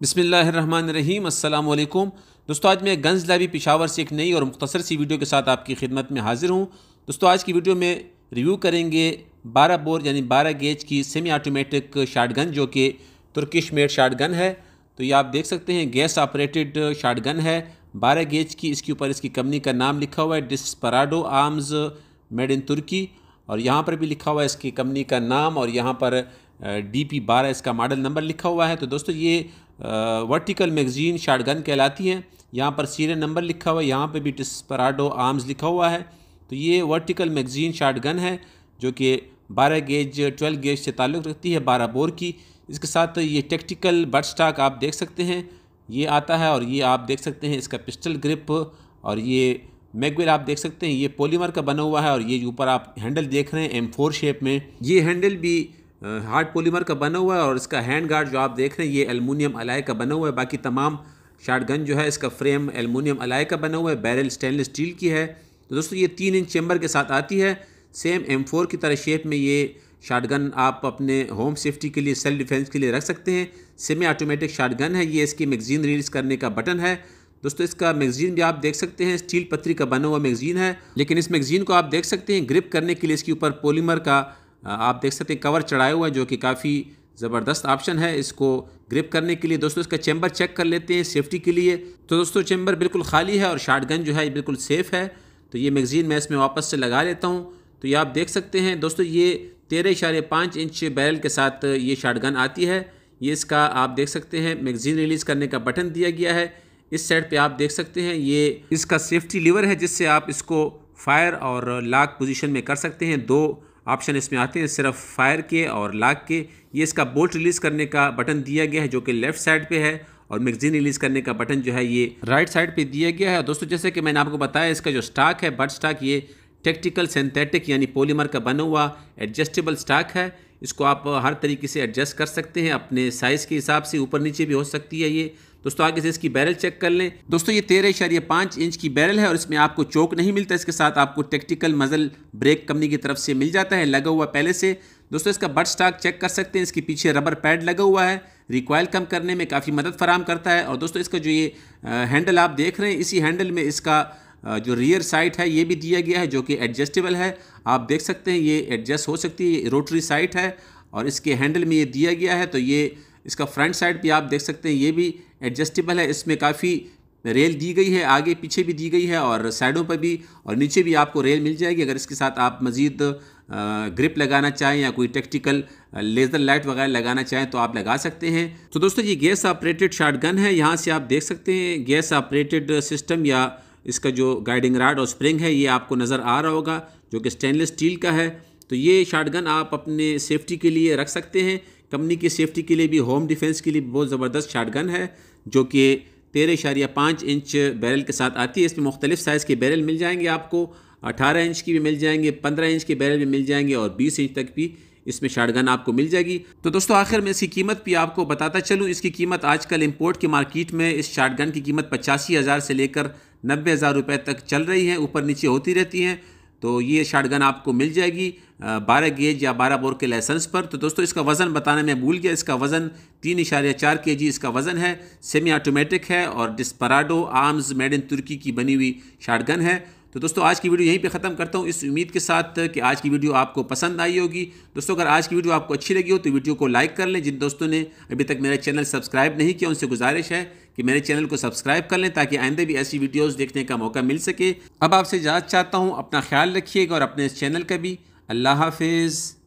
बिसमीम अल्लाम दोस्तों, आज मैं गंज लावी पिशावर से एक नई और मुख्तर सी वीडियो के साथ आपकी खिदमत में हाजिर हूँ। दोस्तों, आज की वीडियो में रिव्यू करेंगे 12 बोर, यानी 12 गेज की सेमी आटोमेटिक शार्ट गन जो कि तुर्किश मेड शार्ट गन है। तो ये आप देख सकते हैं, गैस ऑपरेटेड शार्ट गन है। 12 गेज की, इसके ऊपर इसकी कंपनी का नाम लिखा हुआ है, डिस्पराडो आर्म्स मेड इन तुर्की। और यहाँ पर भी लिखा हुआ है, इसकी कंपनी का नाम, और यहाँ पर डी पी बारह इसका मॉडल नंबर लिखा हुआ है। तो दोस्तों, ये वर्टिकल मैगजीन शार्ट गन कहलाती हैं। यहाँ पर सीरियल नंबर लिखा हुआ है, यहाँ पर भी टिस्पराडो आर्म्स लिखा हुआ है। तो ये वर्टिकल मैगजीन शार्ट गन है, जो कि 12 गेज 12 गेज से ताल्लुक़ रखती है 12 बोर की। इसके साथ ये टेक्टिकल बट स्टाक आप देख सकते हैं। ये आता है और ये आप देख सकते हैं, इसका पिस्टल ग्रिप और ये मैगवेल आप देख सकते हैं। ये पॉलीमर का बना हुआ है और ये ऊपर आप हैंडल देख रहे हैं एम फोर शेप में। ये हैंडल भी हार्ड पॉलीमर का बना हुआ है और इसका हैंड गार्ड जो आप देख रहे हैं, ये एलमिनियम अलाय का बना हुआ है। बाकी तमाम शार्ट गन जो है, इसका फ्रेम एलमिनियम अलाय का बना हुआ है। बैरल स्टेनलेस स्टील की है। तो दोस्तों, ये तीन इंच चैम्बर के साथ आती है। सेम एम फोर की तरह शेप में ये शार्ट गन आप अपने होम सेफ्टी के लिए सेल्फ डिफेंस के लिए रख सकते हैं। सेमी ऑटोमेटिक शार्ट गन है। ये इसकी मैगज़ीन रिलीज़ करने का बटन है। दोस्तों, इसका मैगज़ीन भी आप देख सकते हैं। स्टील पत्री का बना हुआ मैगज़ीन है। लेकिन इस मैगज़ीन को आप देख सकते हैं ग्रिप करने के लिए इसके ऊपर पोलीमर का आप देख सकते हैं कवर चढ़ाया हुआ है, जो कि काफ़ी ज़बरदस्त ऑप्शन है। इसको ग्रिप करने के लिए दोस्तों, इसका चैम्बर चेक कर लेते हैं सेफ्टी के लिए। तो दोस्तों चैम्बर बिल्कुल खाली है और शार्ट जो है बिल्कुल सेफ़ है। तो ये मैगज़ीन मैं इसमें वापस से लगा लेता हूँ। तो ये आप देख सकते हैं, दोस्तों, ये तेरह इशारे पाँच इंच बैरल के साथ ये शार्ट आती है। ये इसका आप देख सकते हैं मैगज़ीन रिलीज़ करने का बटन दिया गया है। इस साइड पे आप देख सकते हैं, ये इसका सेफ्टी लीवर है, जिससे आप इसको फायर और लॉक पोजीशन में कर सकते हैं। दो ऑप्शन इसमें आते हैं, सिर्फ़ फायर के और लाक के। ये इसका बोल्ट रिलीज़ करने का बटन दिया गया है, जो कि लेफ़्ट साइड पे है, और मैगजीन रिलीज़ करने का बटन जो है ये राइट साइड पे दिया गया है। दोस्तों, जैसे कि मैंने आपको बताया, इसका जो स्टॉक है, बट स्टॉक ये टेक्टिकल, सिंथेटिक, यानी पोलीमर का बना हुआ एडजस्टेबल स्टॉक है। इसको आप हर तरीके से एडजस्ट कर सकते हैं, अपने साइज़ के हिसाब से, ऊपर नीचे भी हो सकती है ये। दोस्तों, आगे से इसकी बैरल चेक कर लें। दोस्तों, ये तेरह इशारिया पाँच इंच की बैरल है और इसमें आपको चौक नहीं मिलता। इसके साथ आपको टेक्टिकल मजल ब्रेक कंपनी की तरफ़ से मिल जाता है, लगा हुआ पहले से। दोस्तों, इसका बट स्टॉक चेक कर सकते हैं। इसके पीछे रबर पैड लगा हुआ है। रिकॉयल कम करने में काफ़ी मदद फराम करता है। और दोस्तों, इसका जो ये हैंडल आप देख रहे हैं, इसी हैंडल में इसका जो रियर साइट है, ये भी दिया गया है, जो कि एडजस्टेबल है। आप देख सकते हैं, ये एडजस्ट हो सकती है रोटरी साइट है। और इसके हैंडल में ये दिया गया है तो ये इसका फ्रंट साइड भी आप देख सकते हैं, ये भी एडजस्टेबल है। इसमें काफ़ी रेल दी गई है, आगे पीछे भी दी गई है और साइडों पर भी और नीचे भी आपको रेल मिल जाएगी। अगर इसके साथ आप मज़ीद ग्रिप लगाना चाहें या कोई टेक्टिकल लेज़र लाइट वगैरह लगाना चाहें तो आप लगा सकते हैं। तो दोस्तों ये गैस ऑपरेटेड शार्ट गन है, यहाँ से आप देख सकते हैं गैस ऑपरेटेड सिस्टम या इसका जो गाइडिंग राड और स्प्रिंग है, ये आपको नज़र आ रहा होगा, जो कि स्टेनलेस स्टील का है। तो ये शार्ट गन आप अपने सेफ्टी के लिए रख सकते हैं। कंपनी की सेफ्टी के लिए भी होम डिफेंस के लिए बहुत ज़बरदस्त शार्ट है, जो कि तेरह इशारिया पाँच इंच बैरल के साथ आती है। इसमें मुख्तलिफ़ साइज़ के बैरल मिल जाएँगे आपको। अठारह इंच की भी मिल जाएँगे, पंद्रह इंच के बैरल भी मिल जाएँगे और बीस इंच तक भी इसमें शार्टगन आपको मिल जाएगी। तो दोस्तों, आखिर में इसकी कीमत भी आपको बताता चलूँ। इसकी कीमत आजकल इम्पोर्ट की मार्केट में इस शार्टगन की कीमत पचासी हज़ार से लेकर नब्बे हज़ार रुपये तक चल रही है। ऊपर नीचे होती रहती हैं। तो ये शार्टगन आपको मिल जाएगी बारह गेज या बारह बोर के लाइसेंस पर। तो दोस्तों, इसका वज़न बताने में भूल गया, इसका वज़न तीन इशारे चार के जी इसका वज़न है। सेमी ऑटोमेटिक है और डिस्पराडो आर्म्स मेड इन तुर्की की बनी हुई शार्टगन है। तो दोस्तों, आज की वीडियो यहीं पे ख़त्म करता हूँ। इस उम्मीद के साथ कि आज की वीडियो आपको पसंद आई होगी। दोस्तों, अगर आज की वीडियो आपको अच्छी लगी हो तो वीडियो को लाइक कर लें। जिन दोस्तों ने अभी तक मेरा चैनल सब्सक्राइब नहीं किया, उनसे गुजारिश है कि मेरे चैनल को सब्सक्राइब कर लें ताकि आइंदे भी ऐसी वीडियोज़ देखने का मौका मिल सके। अब आपसे इजाज़त चाहता हूँ, अपना ख्याल रखिएगा और अपने इस चैनल का भी। अल्लाह हाफिज़।